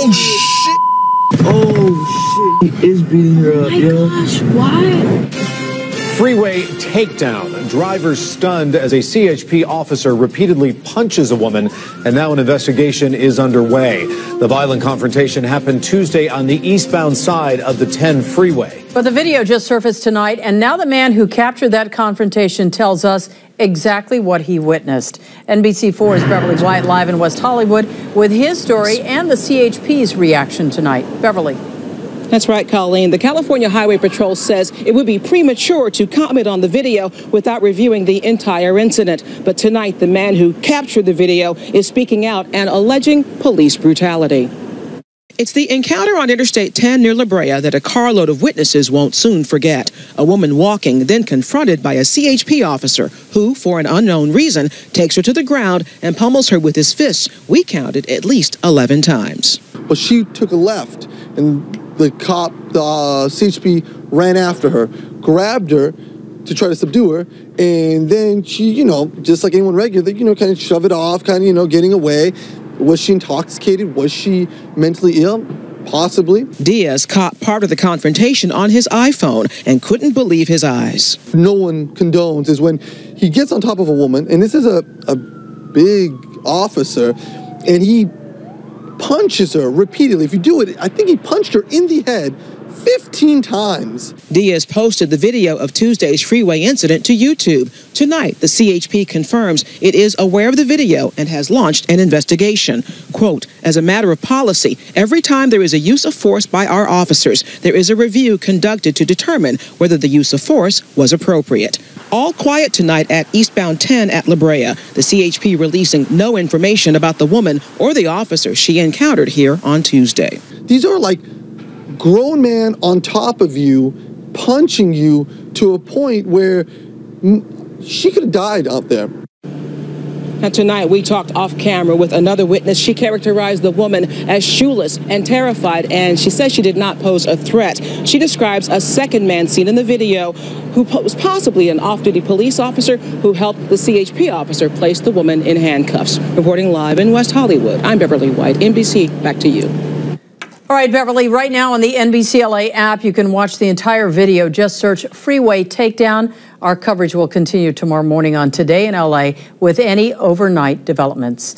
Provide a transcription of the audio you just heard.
Oh shit! Oh shit! He is beating her up, My yo. gosh, why? Freeway takedown. Drivers stunned as a CHP officer repeatedly punches a woman, and now an investigation is underway. The violent confrontation happened Tuesday on the eastbound side of the 10 freeway. But the video just surfaced tonight, and now the man who captured that confrontation tells us exactly what he witnessed. NBC4's Beverly White live in West Hollywood with his story and the CHP's reaction tonight. Beverly. That's right, Colleen. The California Highway Patrol says it would be premature to comment on the video without reviewing the entire incident. But tonight, the man who captured the video is speaking out and alleging police brutality. It's the encounter on Interstate 10 near La Brea that a carload of witnesses won't soon forget. A woman walking, then confronted by a CHP officer who, for an unknown reason, takes her to the ground and pummels her with his fists. We counted at least 11 times. But she took a left, and the cop, the uh, CHP, ran after her, grabbed her to try to subdue her, and then she, you know, just like anyone regular, you know, kind of shove it off, kind of, you know, getting away. Was she intoxicated? Was she mentally ill? Possibly. Diaz caught part of the confrontation on his iPhone and couldn't believe his eyes. No one condones is when he gets on top of a woman, and this is a, a big officer, and he punches her repeatedly. If you do it, I think he punched her in the head 15 times. Diaz posted the video of Tuesday's freeway incident to YouTube. Tonight, the CHP confirms it is aware of the video and has launched an investigation. Quote, as a matter of policy, every time there is a use of force by our officers, there is a review conducted to determine whether the use of force was appropriate. All quiet tonight at eastbound 10 at La Brea. The CHP releasing no information about the woman or the officer she encountered here on Tuesday. These are like grown man on top of you, punching you to a point where she could have died out there. And tonight we talked off camera with another witness. She characterized the woman as shoeless and terrified, and she says she did not pose a threat. She describes a second man seen in the video who was possibly an off duty police officer who helped the CHP officer place the woman in handcuffs. Reporting live in West Hollywood, I'm Beverly White, NBC. Back to you. All right, Beverly, right now on the NBCLA app, you can watch the entire video. Just search Freeway Takedown. Our coverage will continue tomorrow morning on Today in LA with any overnight developments.